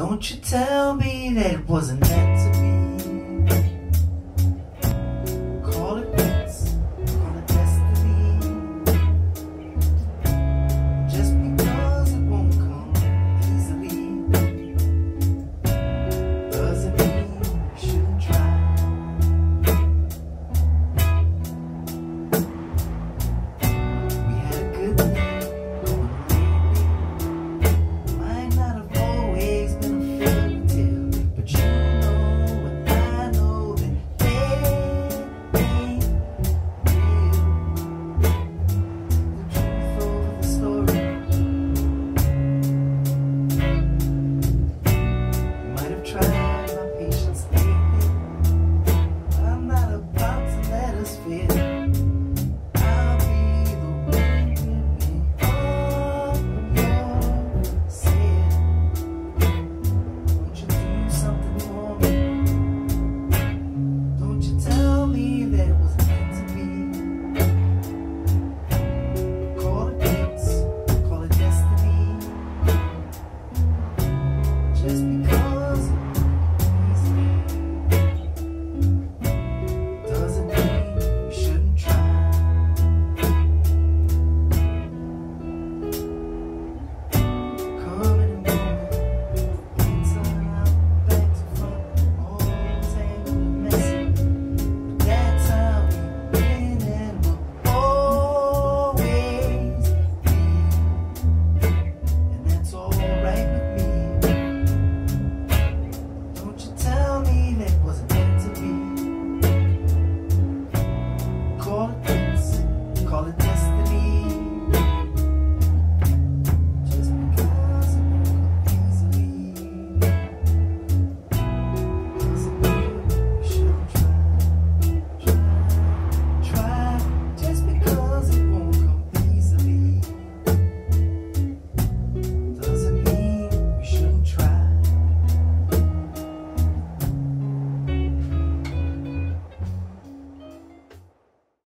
Don't you tell me that it wasn't meant to be. Thank you.